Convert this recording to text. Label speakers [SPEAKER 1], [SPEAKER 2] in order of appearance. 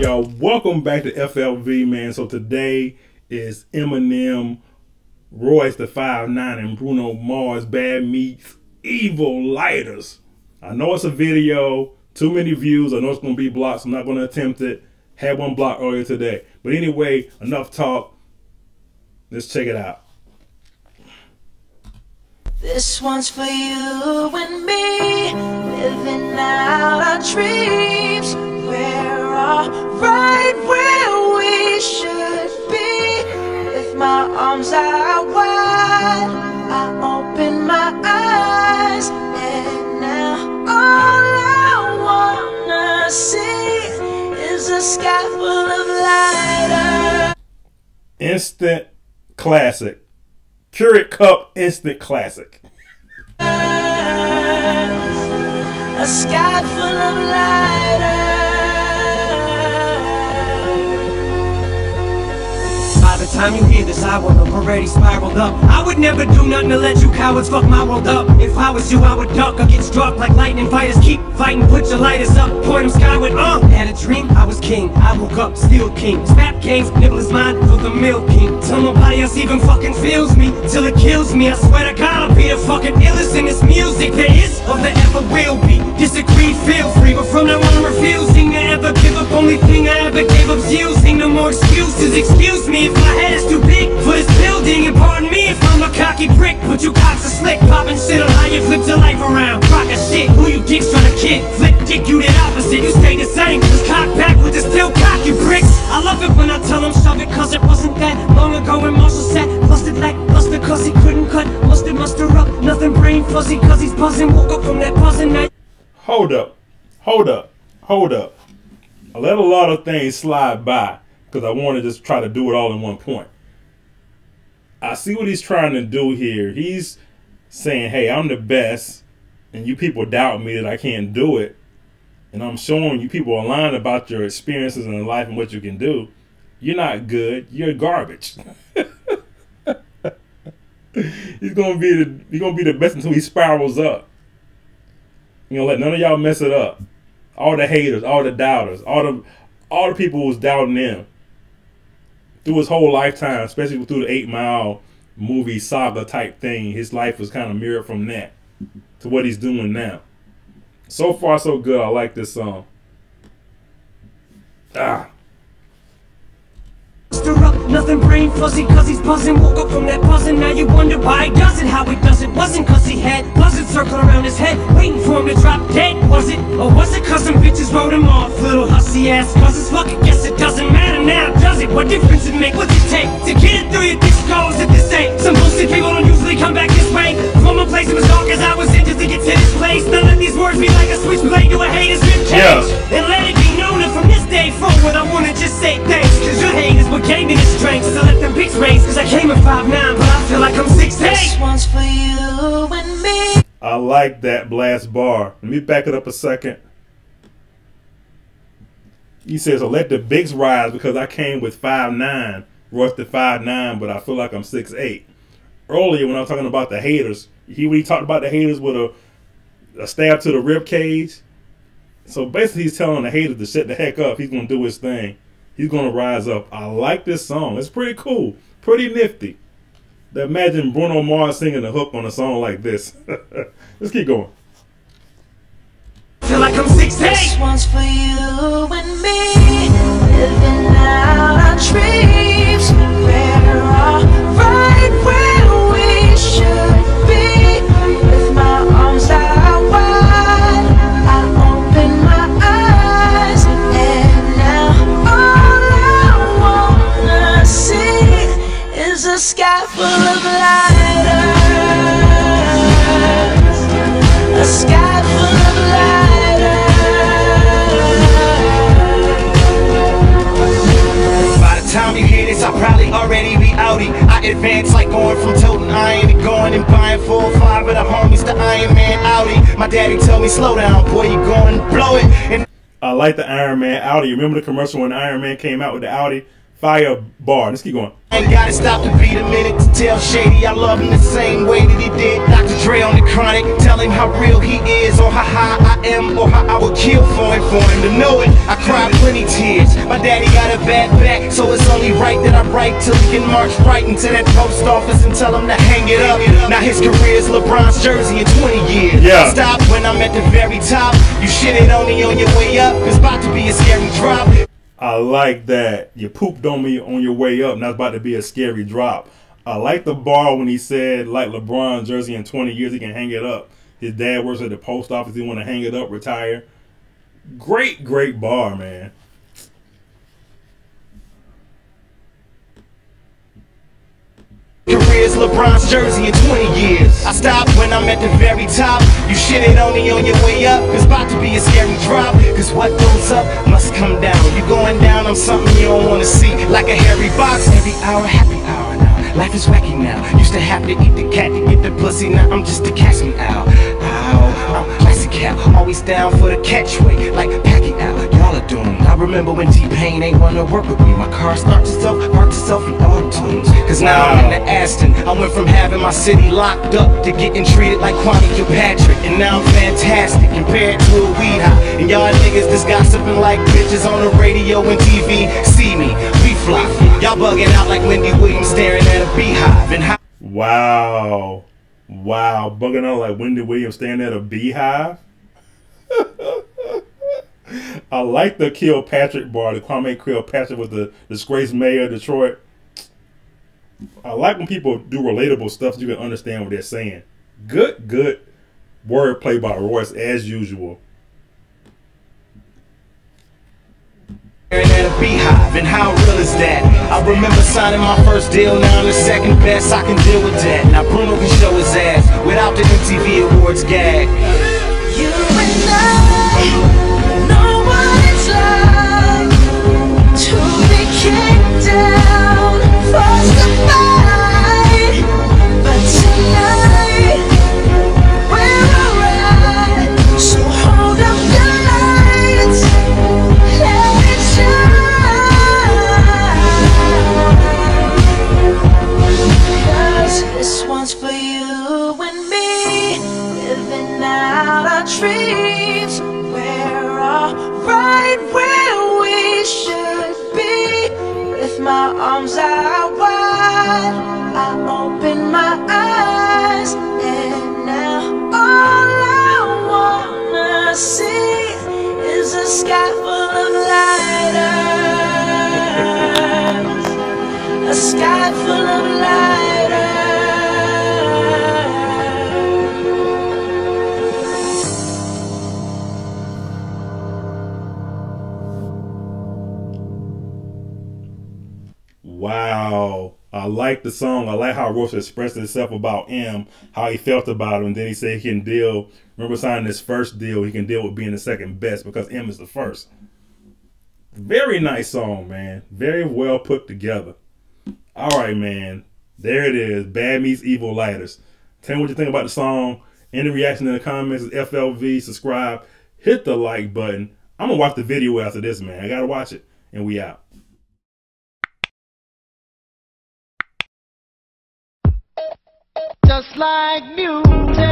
[SPEAKER 1] right, y'all. Welcome back to FLV, man. So today is Eminem, Royce the Five Nine, and Bruno Mars. Bad meets Evil Lighters. I know it's a video, too many views. I know it's gonna be blocked. So I'm not gonna attempt it. Had one block earlier today, but anyway, enough talk. Let's check it out.
[SPEAKER 2] This one's for you and me, living out our dreams. A sky full of lighter.
[SPEAKER 1] Instant classic. Keurig Cup Instant Classic.
[SPEAKER 2] A sky full of lighter.
[SPEAKER 3] Time you hear this, I will have already spiraled up. I would never do nothing to let you cowards fuck my world up. If I was you, I would duck or get struck like lightning fighters. Keep fighting, put your lighters up, point them skyward. Uh, had a dream, I was king. I woke up, still king. Snap games, nibble is mine for the milk king. Till nobody else even fucking feels me, till it kills me. I swear to God, I'll be the fucking illest in this music there is or there ever will be. Disagree, feel free, but from now on, I'm refusing to ever give up. Only thing I ever gave up's using. No more excuses. Excuse me if my too big for this building, and pardon me if I'm a cocky prick. But you cocks are slick, popping shit on how you flip your life around. Rock a shit, who you dicks trying to kid? Flip you opposite. You stay the same, just cock back with the still pricks. I love it when I tell shove it, cause it wasn't that long ago when Marshall said, busted like busted, cause he couldn't cut. Mustard, muster up, nothing brain fuzzy, cause he's buzzing. Woke up from that buzzing night.
[SPEAKER 1] Hold up. Hold up. Hold up. I let a lot of things slide by because I want to just try to do it all in one point. I see what he's trying to do here. He's saying, hey, I'm the best, and you people doubt me that I can't do it. And I'm showing you people lying about your experiences in life and what you can do. You're not good. You're garbage. he's gonna be the he's gonna be the best until he spirals up. You know, let none of y'all mess it up. All the haters, all the doubters, all the all the people who's doubting him through his whole lifetime, especially through the Eight Mile movie saga type thing. His life was kind of mirrored from that to what he's doing now. So far, so good. I like this song. Ah.
[SPEAKER 3] Stir up, nothing brain fuzzy cause he's buzzing Woke up from that buzzing, now you wonder why he does it How he does it, wasn't cause he had buzzards circling around his head Waiting for him to drop dead, was it? Or was it cause some bitches wrote him off? Little hussy ass buzzes, fuck it, guess it doesn't matter now, does it? What difference it make, what's it take? To get it through your thick skulls at this ain't Some bullshit people don't usually come back this way From a place that was dark as I was in just to get to this place Now let these words be like a switchblade to a hater's rib cage
[SPEAKER 1] Yeah.
[SPEAKER 3] And let it be known that from this day forward I wanna just say thanks Cause your hate is what gave me the strength So let them beats raise Cause I came at 5'9 but I feel like I'm 6'8
[SPEAKER 2] This one's for you and me.
[SPEAKER 1] I like that blast bar. Let me back it up a second. He says, so let the bigs rise because I came with five nine, Royce the five nine, but I feel like I'm six eight. Earlier when I was talking about the haters, he when he talked about the haters with a, a stab to the rib cage. So basically he's telling the haters to shut the heck up. He's gonna do his thing. He's gonna rise up. I like this song. It's pretty cool. Pretty nifty. Imagine Bruno Mars singing the hook on a song like this. Let's keep going.
[SPEAKER 3] Feel like I'm
[SPEAKER 2] This
[SPEAKER 3] 6'8
[SPEAKER 2] one's for you sky full of lighters.
[SPEAKER 4] Already be outie. I advance like going from toting iron and going and buying four or five of the homies, the Iron Man Audi. My daddy told me, slow down, boy, you going to blow it. And
[SPEAKER 1] I like the Iron Man Audi. Remember the commercial when Iron Man came out with the Audi fire bar? Let's keep going.
[SPEAKER 4] Ain't gotta stop to beat a minute to tell Shady I love him the same way that he did Dr. Dre on the chronic. Tell him how real he is or how high I am or how I would kill for him, for him to know it. I cried plenty tears. My daddy got a bad back, so it's only right that I write till he can march right into that post office and tell him to hang it up. Now his career is LeBron's jersey in 20 years.
[SPEAKER 1] Yeah.
[SPEAKER 4] Stop when I'm at the very top. You shitted on me on your way up. It's about to be a scary drop.
[SPEAKER 1] I like that. You pooped on me on your way up. Now it's about to be a scary drop. I like the bar when he said, like LeBron jersey in 20 years, he can hang it up. His dad works at the post office. He want to hang it up, retire. Great, great bar, man.
[SPEAKER 4] Career's LeBron's jersey in 20 years. I stop when I'm at the very top. You shitted on me on your way up. It's about to be a scary drop. Cause what goes up must come down. You going down on something you don't wanna see. Like a hairy box. Every hour, happy hour. Life is wacky now. Used to have to eat the cat to get the pussy. Now I'm just a catch me out. Ow, I'm classic cat. Always down for the catchway. Like Pacquiao. Y'all are doomed. Remember when T-Pain ain't wanna work with me. My car starts itself, parks itself in auto tunes. Cause now I'm in the Aston. I went from having my city locked up to getting treated like Kwame Kilpatrick. And now I'm fantastic compared to a weed high. And y'all niggas just gossiping like bitches on the radio and TV. See me, we fly. Y'all bugging out like Wendy Williams staring at a beehive. And how
[SPEAKER 1] Wow. Wow. Bugging out like Wendy Williams standing at a beehive. I like the Kilpatrick bar, the Kwame Kilpatrick was the disgraced mayor of Detroit. I like when people do relatable stuff so you can understand what they're saying. Good, good wordplay by Royce as usual.
[SPEAKER 4] staring at a beehive. And how real is that? I remember signing my first deal. Now I'm the second best. I can deal with that. Now Bruno can show his ass without the MTV Awards gag.
[SPEAKER 2] You and I down, forced to arms out wide, I open my
[SPEAKER 1] like the song. I like how Royce expressed himself about Em, how he felt about him. And then he said he can deal, remember signing his first deal, he can deal with being the second best because Em is the first. Very nice song, man. Very well put together. All right, man. There it is. Bad Meets Evil Lighters. Tell me what you think about the song. Any reaction in the comments is FLV. Subscribe. Hit the like button. I'm to watch the video after this, man. I got to watch it. And we out.
[SPEAKER 5] Just like music.